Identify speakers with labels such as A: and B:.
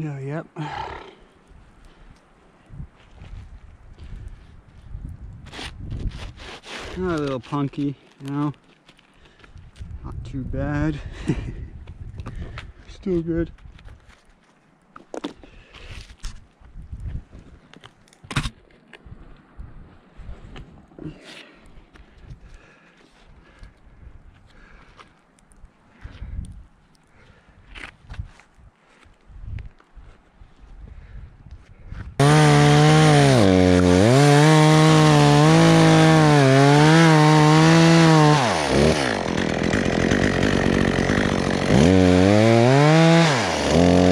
A: Yeah. yep. Not a little punky, you know. Not too bad. Still good. Yeah. Yeah.